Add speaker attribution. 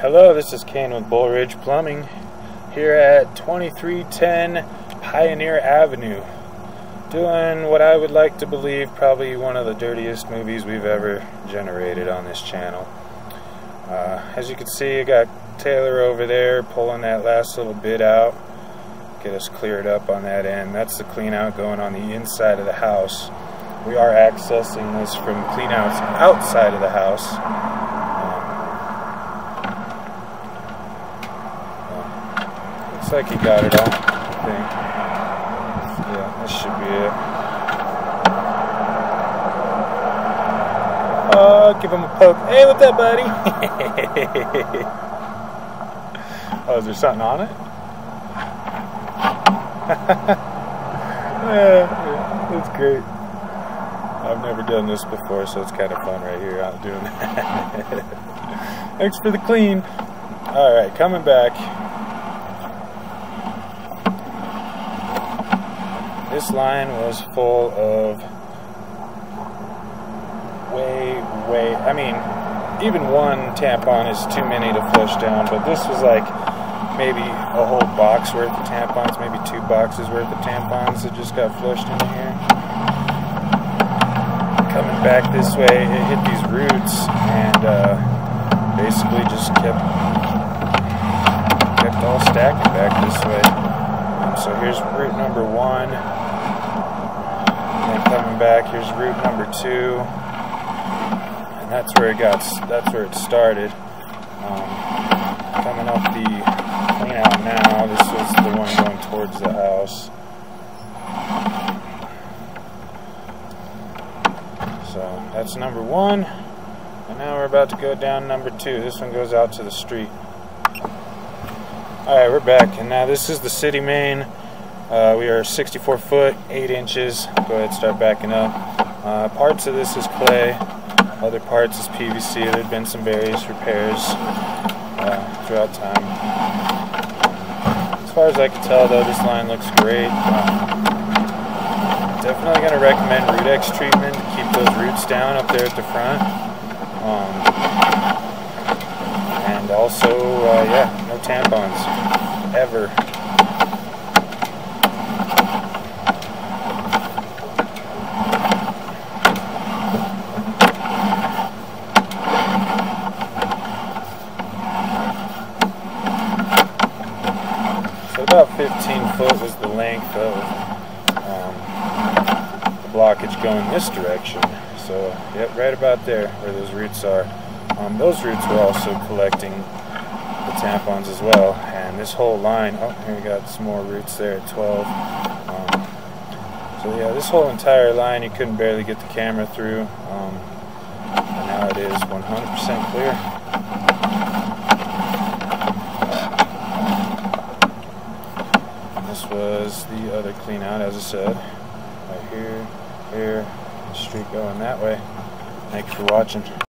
Speaker 1: Hello, this is Kane with Bull Ridge Plumbing here at 2310 Pioneer Avenue doing what I would like to believe probably one of the dirtiest movies we've ever generated on this channel. Uh, as you can see, I got Taylor over there pulling that last little bit out get us cleared up on that end. That's the clean out going on the inside of the house. We are accessing this from clean outs outside of the house. Looks like he got it all, I think. Yeah, this should be it. Oh, give him a poke. Hey, what's up, buddy? oh, is there something on it? yeah, that's great. I've never done this before, so it's kind of fun right here out doing that. Thanks for the clean. All right, coming back. This line was full of way, way, I mean, even one tampon is too many to flush down, but this was like maybe a whole box worth of tampons, maybe two boxes worth of tampons that just got flushed in here. Coming back this way, it hit these roots and uh, basically just kept kept all stacking back this way. So here's root number one coming back, here's root number two, and that's where it got. That's where it started. Um, coming up the clean out now. This was the one going towards the house. So that's number one, and now we're about to go down number two. This one goes out to the street. All right, we're back, and now this is the city main. Uh, we are 64 foot, 8 inches. Go ahead start backing up. Uh, parts of this is clay, other parts is PVC. There have been some various repairs uh, throughout time. As far as I can tell though, this line looks great. Um, definitely going to recommend RootX treatment to keep those roots down up there at the front. Um, and also, uh, yeah, no tampons, ever. About 15 foot was the length of um, the blockage going this direction. So, yep, right about there where those roots are. Um, those roots were also collecting the tampons as well. And this whole line, oh, here we got some more roots there at 12. Um, so yeah, this whole entire line, you couldn't barely get the camera through. Um, now it is 100% clear. Clean out, as I said. Right here, here, street going that way. Thank you for watching.